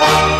Bye.